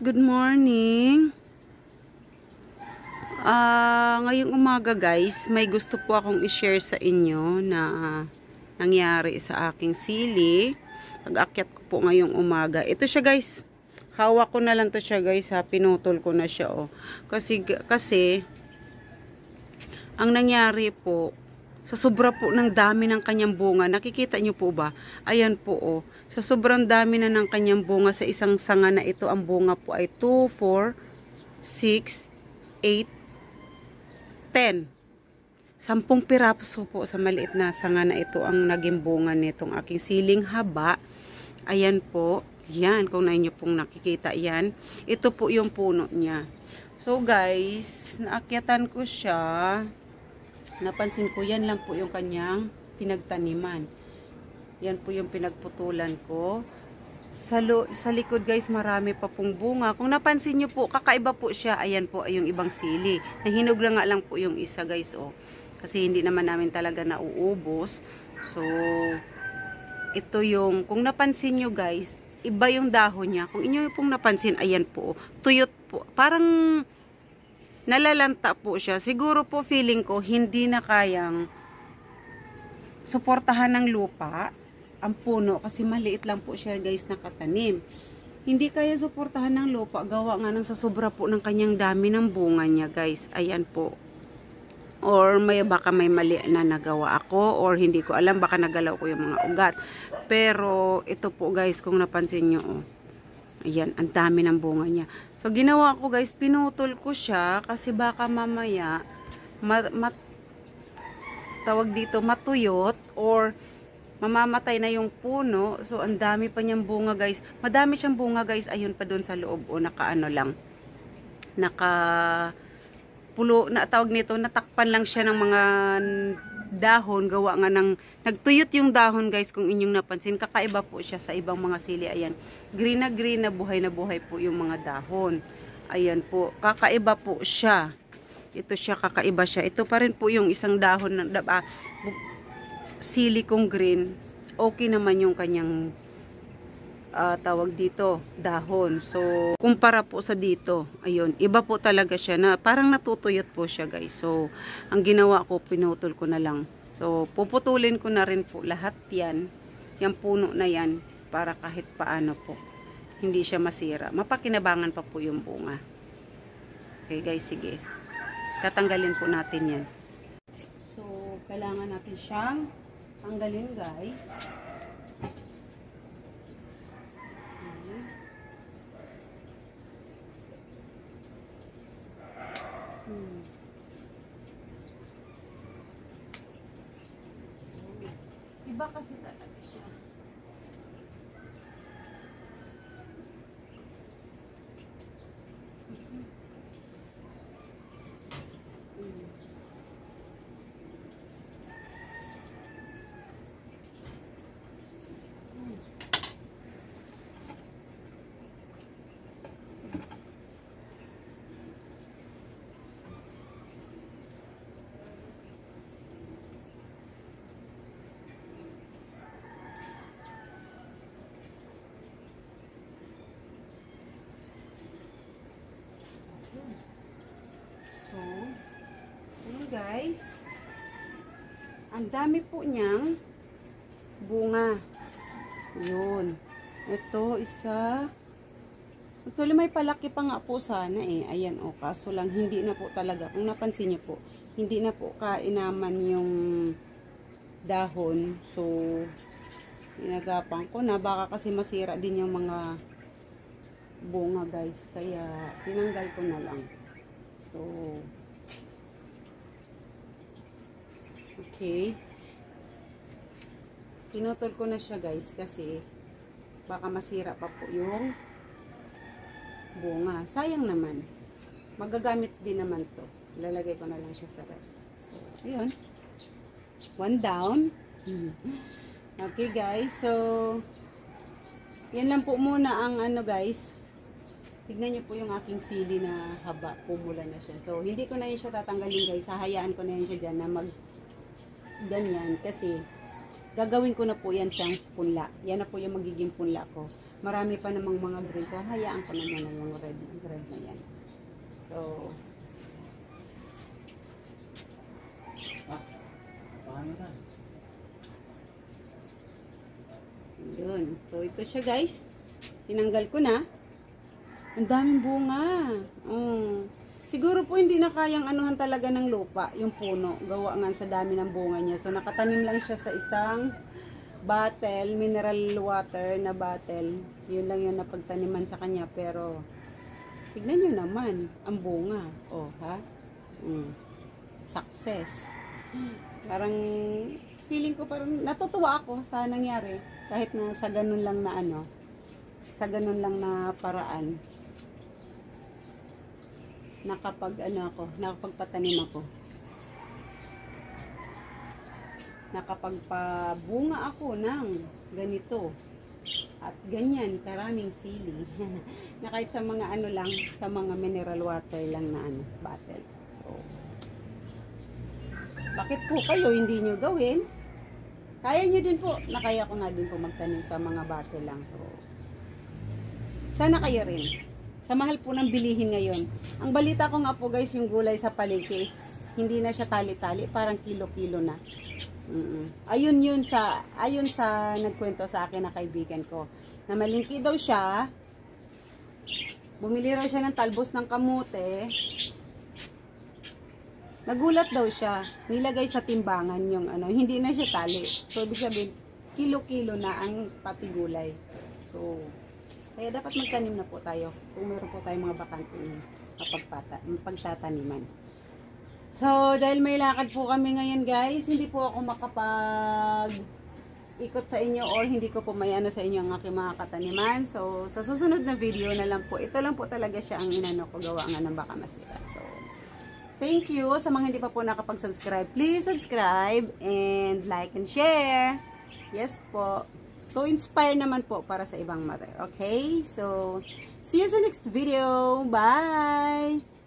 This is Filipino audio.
Good morning. Ah, ngayong umaga guys, may gusto po akong i-share sa inyo na nangyari sa aking sili. Pag-akyat ko po ngayong umaga. Ito siya guys. Hawak ko na lang to siya guys ha. Pinutol ko na siya oh. Kasi kasi ang nangyari po sa sobra po ng dami ng kanyang bunga, nakikita nyo po ba? Ayan po oh. Sa sobrang dami na ng kanyang bunga sa isang sanga na ito, ang bunga po ay 2, 4, 6, 8, 10. Sampung piraso po sa maliit na sanga na ito ang naging bunga nitong aking siling haba. Ayan po. Yan, kung na inyo pong nakikita yan. Ito po yung puno niya. So guys, naakyatan ko siya napansin ko yan lang po yung kanyang pinagtaniman. Yan po yung pinagputulan ko. Sa, lo, sa likod guys marami pa pong bunga. Kung napansin nyo po kakaiba po siya. Ayan po yung ibang sili. Nahinog lang nga lang po yung isa guys oh. Kasi hindi naman namin talaga nauubos. So ito yung kung napansin nyo guys iba yung dahon niya. Kung inyo pong napansin ayan po tuyot po. Parang nalalanta po siya. Siguro po feeling ko hindi na kayang suportahan ng lupa ang puno kasi maliit lang po siya guys nakatanim. Hindi kaya suportahan ng lupa gawa nga ng sa sobra po ng kanyang dami ng bunga niya guys. Ayan po. Or may baka may mali na nagawa ako or hindi ko alam baka nagalaw ko yung mga ugat. Pero ito po guys kung napansin nyo oh Ayan, ang dami ng bunga niya. So, ginawa ko guys, pinutol ko siya kasi baka mamaya mat, mat, tawag dito matuyot or mamamatay na yung puno. So, ang dami pa niyang bunga guys. Madami siyang bunga guys. Ayun pa doon sa loob o nakaano lang. Naka pulo, na tawag nito, natakpan lang siya ng mga dahon, gawa nga ng, nagtuyot yung dahon guys kung inyong napansin, kakaiba po siya sa ibang mga sili, ayan, green na green na buhay na buhay po yung mga dahon, ayan po, kakaiba po siya, ito siya, kakaiba siya, ito pa rin po yung isang dahon, na, ah, sili kong green, okay naman yung kanyang uh, tawag dito, dahon. So, kumpara po sa dito, ayun, iba po talaga siya na parang natutuyot po siya guys. So, ang ginawa ko, pinutol ko na lang. So, puputulin ko na rin po lahat yan, yung puno na yan, para kahit paano po, hindi siya masira. Mapakinabangan pa po yung bunga. Okay guys, sige. Tatanggalin po natin yan. So, kailangan natin siyang tanggalin guys. Iba kasi talaga siya. Guys. Ang dami po niyang bunga. Yun. Ito, isa. Actually, may palaki pa nga po sana eh. Ayan, o. Oh, kaso lang, hindi na po talaga. Kung napansin niyo po, hindi na po kainaman yung dahon. So, inagapan ko na. Baka kasi masira din yung mga bunga guys. Kaya, tinanggal ko na lang. So, Okay. Pinutol ko na siya guys kasi baka masira pa po yung bunga. Sayang naman. Magagamit din naman to. Lalagay ko na lang siya sa ref. Ayun. One down. Okay guys. So, yan lang po muna ang ano guys. Tignan niyo po yung aking sili na haba. Pumula na siya. So, hindi ko na yun siya tatanggalin guys. Hahayaan ko na yun siya dyan na mag ganyan kasi gagawin ko na po yan siyang punla. Yan na po yung magiging punla ko. marami pa namang mga green. So, hayaan ko na muna yung red, red na yan. So, Ah, paano na? yun. So, ito siya guys. Tinanggal ko na. Ang daming bunga. Oh. Siguro po hindi na kayang anuhan talaga ng lupa, yung puno. Gawa nga sa dami ng bunga niya. So, nakatanim lang siya sa isang bottle, mineral water na bottle. Yun lang yung napagtaniman sa kanya. Pero, tignan nyo naman, ang bunga. Oh, ha? Mm. Success. Parang, feeling ko parang natutuwa ako sa nangyari. Kahit na sa ganun lang na ano, sa ganun lang na paraan. Nakapag ano ako, nakapagpatanim ako. Nakapagpabunga ako ng ganito. At ganyan, karaming sili. na kahit sa mga ano lang, sa mga mineral water lang na ano, bottle. So, bakit po kayo hindi nyo gawin? Kaya nyo din po, na kaya ko nga din po magtanim sa mga bottle lang. So, sana kayo rin. Sa mahal po ng bilihin ngayon. Ang balita ko nga po guys, yung gulay sa palengke is hindi na siya tali-tali, parang kilo-kilo na. Mm-mm. Ayun yun sa, ayun sa nagkwento sa akin na kaibigan ko. Na malingki daw siya, bumili raw siya ng talbos ng kamute, Nagulat daw siya. Nilagay sa timbangan yung ano, hindi na siya tali. So, ibig sabihin, kilo-kilo na ang pati gulay. So, kaya dapat magtanim na po tayo kung meron po tayong mga bakanting mapagpata, pagtataniman. So, dahil may lakad po kami ngayon guys, hindi po ako makapag ikot sa inyo or hindi ko po may ano sa inyo ang aking mga kataniman. So, sa susunod na video na lang po, ito lang po talaga siya ang inano ko gawa nga ng baka masira. So, Thank you sa mga hindi pa po nakapag-subscribe. Please subscribe and like and share. Yes po. To inspire naman po para sa ibang mother. Okay? So, see you sa next video. Bye!